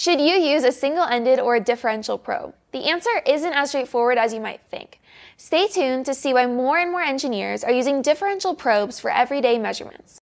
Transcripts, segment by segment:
Should you use a single-ended or a differential probe? The answer isn't as straightforward as you might think. Stay tuned to see why more and more engineers are using differential probes for everyday measurements.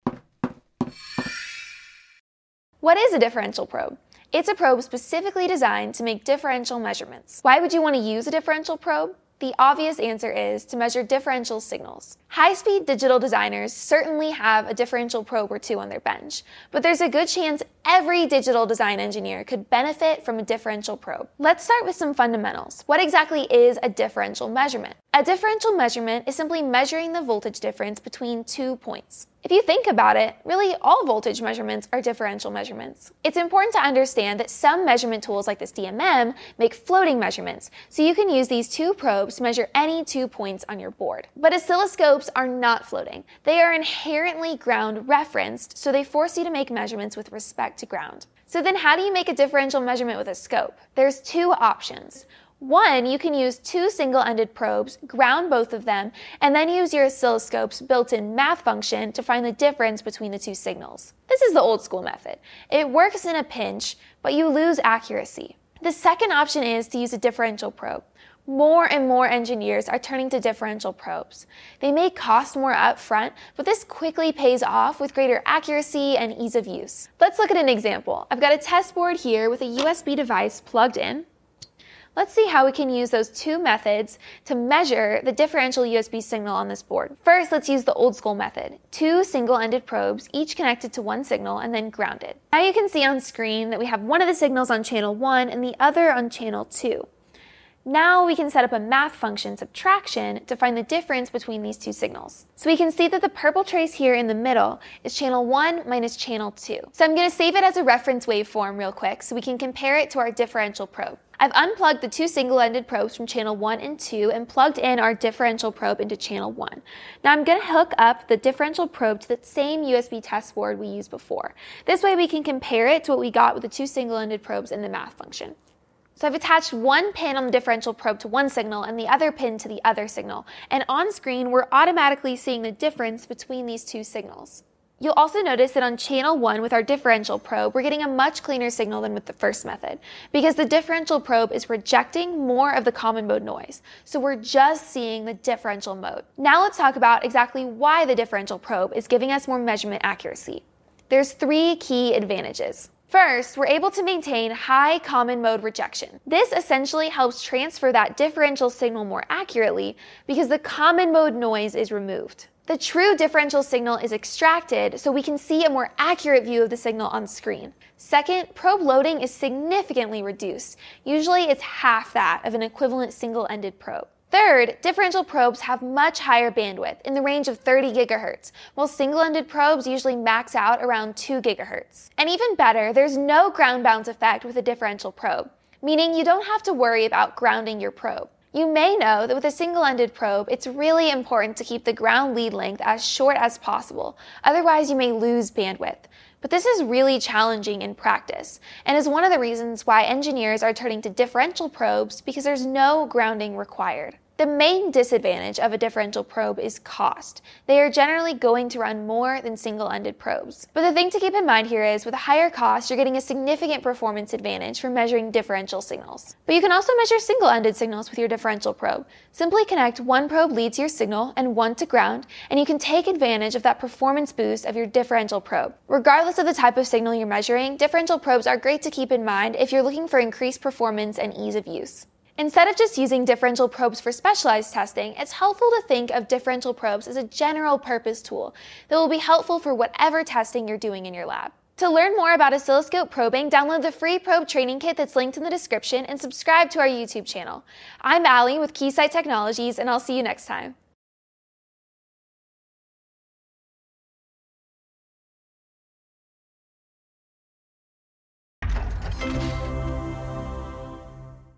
What is a differential probe? It's a probe specifically designed to make differential measurements. Why would you want to use a differential probe? The obvious answer is to measure differential signals. High-speed digital designers certainly have a differential probe or two on their bench, but there's a good chance every digital design engineer could benefit from a differential probe. Let's start with some fundamentals. What exactly is a differential measurement? A differential measurement is simply measuring the voltage difference between two points. If you think about it, really all voltage measurements are differential measurements. It's important to understand that some measurement tools like this DMM make floating measurements, so you can use these two probes to measure any two points on your board. But oscilloscopes are not floating. They are inherently ground referenced, so they force you to make measurements with respect to ground. So then how do you make a differential measurement with a scope? There's two options. One, you can use two single-ended probes, ground both of them, and then use your oscilloscope's built-in math function to find the difference between the two signals. This is the old school method. It works in a pinch, but you lose accuracy. The second option is to use a differential probe. More and more engineers are turning to differential probes. They may cost more upfront, but this quickly pays off with greater accuracy and ease of use. Let's look at an example. I've got a test board here with a USB device plugged in. Let's see how we can use those two methods to measure the differential USB signal on this board. First, let's use the old school method. Two single-ended probes, each connected to one signal and then grounded. Now you can see on screen that we have one of the signals on channel 1 and the other on channel 2. Now we can set up a math function subtraction to find the difference between these two signals. So we can see that the purple trace here in the middle is channel 1 minus channel 2. So I'm going to save it as a reference waveform real quick so we can compare it to our differential probe. I've unplugged the two single-ended probes from channel 1 and 2 and plugged in our differential probe into channel 1. Now I'm going to hook up the differential probe to the same USB test board we used before. This way we can compare it to what we got with the two single-ended probes in the math function. So I've attached one pin on the differential probe to one signal and the other pin to the other signal. And on screen, we're automatically seeing the difference between these two signals. You'll also notice that on channel 1 with our differential probe, we're getting a much cleaner signal than with the first method because the differential probe is rejecting more of the common mode noise. So we're just seeing the differential mode. Now let's talk about exactly why the differential probe is giving us more measurement accuracy. There's three key advantages. First, we're able to maintain high common mode rejection. This essentially helps transfer that differential signal more accurately because the common mode noise is removed. The true differential signal is extracted so we can see a more accurate view of the signal on screen. Second, probe loading is significantly reduced. Usually it's half that of an equivalent single-ended probe. Third, differential probes have much higher bandwidth in the range of 30 gigahertz, while single-ended probes usually max out around 2 gigahertz. And even better, there's no ground bounce effect with a differential probe, meaning you don't have to worry about grounding your probe. You may know that with a single-ended probe, it's really important to keep the ground lead length as short as possible, otherwise you may lose bandwidth. But this is really challenging in practice, and is one of the reasons why engineers are turning to differential probes because there's no grounding required. The main disadvantage of a differential probe is cost. They are generally going to run more than single-ended probes. But the thing to keep in mind here is with a higher cost, you're getting a significant performance advantage for measuring differential signals. But you can also measure single-ended signals with your differential probe. Simply connect one probe lead to your signal and one to ground, and you can take advantage of that performance boost of your differential probe. Regardless of the type of signal you're measuring, differential probes are great to keep in mind if you're looking for increased performance and ease of use. Instead of just using differential probes for specialized testing, it's helpful to think of differential probes as a general purpose tool that will be helpful for whatever testing you're doing in your lab. To learn more about oscilloscope probing, download the free probe training kit that's linked in the description and subscribe to our YouTube channel. I'm Ally with Keysight Technologies, and I'll see you next time.